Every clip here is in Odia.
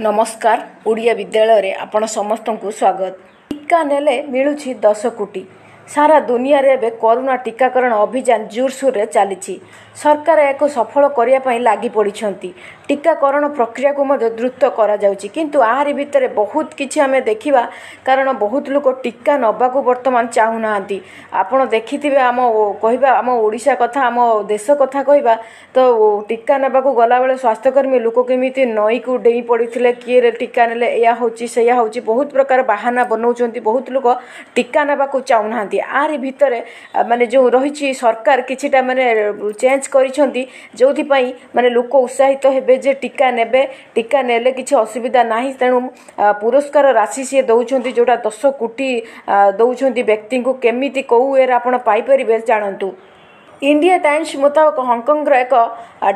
ନମସ୍କାର ଓଡ଼ିଆ ବିଦ୍ୟାଳୟରେ ଆପଣ ସମସ୍ତଙ୍କୁ ସ୍ୱାଗତ। ଟିକା ନେଲେ ମିଳୁଛି ଦଶ କୋଟି। ସାରା ଦୁନିଆରେ ଏବେ କରୋନା ଟିକାକରଣ ଅଭିଯାନ ଜୋରସୋରରେ ଚାଲିଛି। ସରକାର ଏହାକୁ ସଫଳ କରିବା ପାଇଁ ଲାଗି ପଡ଼ିଛନ୍ତି। ଟିକାକରଣ ପ୍ରକ୍ରିୟାକୁ ମଧ୍ୟ ଦ୍ରୁତ କରାଯାଉଛି। କିନ୍ତୁ ଆହାରି ଭିତରେ ବହୁତ କିଛି ଆମେ ଦେଖିବା କାରଣ ବହୁତ ଲୋକ ଟିକା ନେବାକୁ ବର୍ତ୍ତମାନ ଚାହୁଁନାହାନ୍ତି। ଆପଣ ଦେଖିଥିବେ ଆମ କହିବା ଆମ ଓଡ଼ିଶା କଥା ଆମ ଦେଶ କଥା କହିବା ତ ଟିକା ନେବାକୁ ଗଲାବେଳେ ସ୍ୱାସ୍ଥ୍ୟକର୍ମୀ ଲୋକ କେମିତି ନଈକୁ ଡେଇଁ ପଡ଼ିଥିଲେ କିଏ ଟିକା ନେଲେ ଏଇଆ ହେଉଛି ସେଇଆ ହେଉଛି ବହୁତ ପ୍ରକାର ବାହାନା ବନାଉଛନ୍ତି ବହୁତ ଲୋକ ଟିକା ନେବାକୁ ଚାହୁଁନାହାନ୍ତି। ଆରି ଭିତରେ ମାନେ ଯେଉଁ ରହିଛି ସରକାର କିଛିଟା ମାନେ ଚେଞ୍ଜ କରିଛନ୍ତି ଯେଉଁଥିପାଇଁ ମାନେ ଲୋକ ଉତ୍ସାହିତ ହେବେ ଯେ ଟିକା ନେବେ ଟିକା ନେଲେ କିଛି ଅସୁବିଧା ନାହିଁ। ତେଣୁ ପୁରସ୍କାର ରାଶି ସିଏ ଦେଉଛନ୍ତି ଯେଉଁଟା ଦଶ କୋଟି ଦେଉଛନ୍ତି ବ୍ୟକ୍ତିଙ୍କୁ। କେମିତି କେଉଁ ୱେରେ ଆପଣ ପାଇପାରିବେ ଜାଣନ୍ତୁ। ଇଣ୍ଡିଆ ଟାଇମ୍ସ ମୁତାବକ ହଂକଂର ଏକ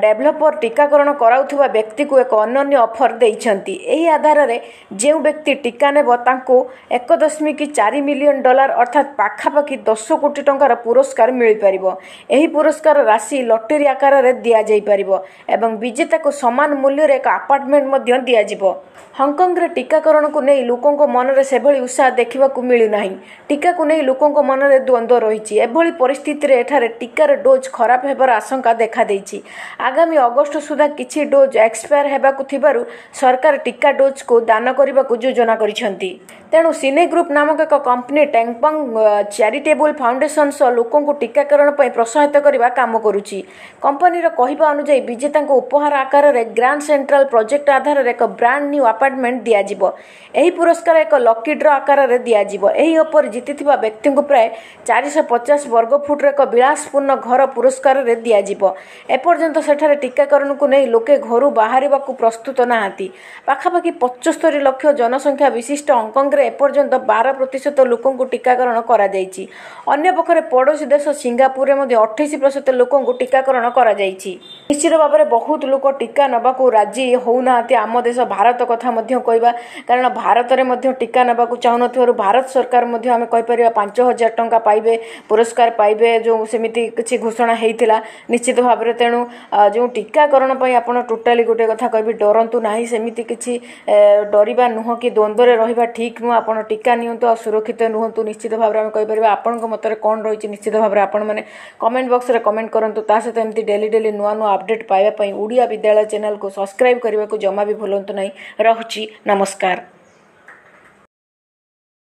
ଡେଭଲପର ଟିକାକରଣ କରାଉଥିବା ବ୍ୟକ୍ତିକୁ ଏକ ଅନନ୍ୟ ଅଫର ଦେଇଛନ୍ତି। ଏହି ଆଧାରରେ ଯେଉଁ ବ୍ୟକ୍ତି ଟିକା ନେବ ତାଙ୍କୁ ଏକ ଦଶମିକ ଚାରି ମିଲିୟନ ଡଲାର ଅର୍ଥାତ୍ ପାଖାପାଖି ଦଶ କୋଟି ଟଙ୍କାର ପୁରସ୍କାର ମିଳିପାରିବ। ଏହି ପୁରସ୍କାର ରାଶି ଲଟେରୀ ଆକାରରେ ଦିଆଯାଇପାରିବ ଏବଂ ବିଜେତାକୁ ସମାନ ମୂଲ୍ୟରେ ଏକ ଆପାର୍ଟମେଣ୍ଟ ମଧ୍ୟ ଦିଆଯିବ। ହଂକଂରେ ଟିକାକରଣକୁ ନେଇ ଲୋକଙ୍କ ମନରେ ସେଭଳି ଉତ୍ସାହ ଦେଖିବାକୁ ମିଳୁନାହିଁ। ଟିକାକୁ ନେଇ ଲୋକଙ୍କ ମନରେ ଦ୍ୱନ୍ଦ୍ୱ ରହିଛି। ଏଭଳି ପରିସ୍ଥିତିରେ ଏଠାରେ ଟିକାର ଡୋଜ୍ ଖରାପ ହେବାର ଆଶଙ୍କା ଦେଖାଦେଇଛି। ଆଗାମୀ ଅଗଷ୍ଟ ସୁଦ୍ଧା କିଛି ଡୋଜ୍ ଏକ୍ସପାୟାର ହେବାକୁ ଥିବାରୁ ସରକାର ଟିକା ଡୋଜ୍କୁ ଦାନ କରିବାକୁ ଯୋଜନା କରିଛନ୍ତି। ତେଣୁ ସିନେ ଗ୍ରୁପ୍ ନାମକ ଏକ କମ୍ପାନୀ ଟେଙ୍ଗପଙ୍ଗ ଚ୍ୟାରିଟେବୁଲ୍ ଫାଉଣ୍ଡେସନ୍ ସହ ଲୋକଙ୍କୁ ଟିକାକରଣ ପାଇଁ ପ୍ରୋତ୍ସାହିତ କରିବା କାମ କରୁଛି। କମ୍ପାନୀର କହିବା ଅନୁଯାୟୀ ବିଜେତାଙ୍କୁ ଉପହାର ଆକାରରେ ଗ୍ରାଣ୍ଡ ସେଣ୍ଟ୍ରାଲ ପ୍ରୋଜେକ୍ଟ ଆଧାରରେ ଏକ ବ୍ରାଣ୍ଡ ନ୍ୟୁ ଆପାର୍ଟମେଣ୍ଟ ଦିଆଯିବ। ଏହି ପୁରସ୍କାର ଏକ ଲକି ଡ୍ର ଆକାରରେ ଦିଆଯିବ। ଏହି ଅଫର ଜିତିଥିବା ବ୍ୟକ୍ତିଙ୍କୁ ପ୍ରାୟ ଚାରିଶହ ପଚାଶ ବର୍ଗ ଫୁଟର ଏକ ବିଳାସପୂର୍ଣ୍ଣ ଘର ପୁରସ୍କାରରେ ଦିଆଯିବ। ଏପର୍ଯ୍ୟନ୍ତ ସେଠାରେ ଟିକାକରଣକୁ ନେଇ ଲୋକେ ଘରୁ ବାହାରିବାକୁ ପ୍ରସ୍ତୁତ ନାହାନ୍ତି। ପାଖାପାଖି ପଞ୍ଚସ୍ତରୀ ଲକ୍ଷ ଜନସଂଖ୍ୟା ବିଶିଷ୍ଟ ହଂକଂରେ ଏପର୍ଯ୍ୟନ୍ତ ବାର ପ୍ରତିଶତ ଲୋକଙ୍କୁ ଟିକାକରଣ କରାଯାଇଛି। ଅନ୍ୟପକ୍ଷରେ ପଡ଼ୋଶୀ ଦେଶ ସିଙ୍ଗାପୁରରେ ମଧ୍ୟ ଅଠେଇଶ ପ୍ରତିଶତ ଲୋକଙ୍କୁ ଟିକାକରଣ କରାଯାଇଛି। ନିଶ୍ଚିତ ଭାବରେ ବହୁତ ଲୋକ ଟିକା ନେବାକୁ ରାଜି ହେଉନାହାନ୍ତି। ଆମ ଦେଶ ଭାରତ କଥା ମଧ୍ୟ କହିବା। କାରଣ ଭାରତରେ ମଧ୍ୟ ଟିକା ନେବାକୁ ଚାହୁଁନଥିବାରୁ ଭାରତ ସରକାର ମଧ୍ୟ ଆମେ କହିପାରିବା ପାଞ୍ଚ ହଜାର ଟଙ୍କା ପାଇବେ ପୁରସ୍କାର ପାଇବେ ଯେଉଁ ସେମିତି କିଛି ଘୋଷଣା ହେଇଥିଲା। ନିଶ୍ଚିତ ଭାବରେ ତେଣୁ ଯେଉଁ ଟିକାକରଣ ପାଇଁ ଆପଣ ଟୋଟାଲି ଗୋଟେ କଥା କହିବି ଡରନ୍ତୁ ନାହିଁ। ସେମିତି କିଛି ଡରିବା ନୁହଁ କି ଦ୍ୱନ୍ଦ୍ୱରେ ରହିବା ଠିକ୍ ନୁହଁ। ଆପଣ ଟିକା ନିଅନ୍ତୁ ଆଉ ସୁରକ୍ଷିତ ରୁହନ୍ତୁ। ନିଶ୍ଚିତ ଭାବରେ ଆମେ କହିପାରିବା ଆପଣଙ୍କ ମତରେ କ'ଣ ରହିଛି। ନିଶ୍ଚିତ ଭାବରେ ଆପଣମାନେ କମେଣ୍ଟ ବକ୍ସରେ କମେଣ୍ଟ କରନ୍ତୁ। ତା ସହିତ ଏମିତି ଡେଲି ଡେଲି ନୂଆ ନୂଆ ଅପଡେଟ୍ ପାଇବା ପାଇଁ ଓଡ଼ିଆ ବିଦ୍ୟାଳୟ ଚ୍ୟାନେଲକୁ ସବସ୍କ୍ରାଇବ୍ କରିବାକୁ ଜମା ବି ଭୁଲନ୍ତୁ ନାହିଁ। ରହୁଛି ନମସ୍କାର।